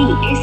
Sí, es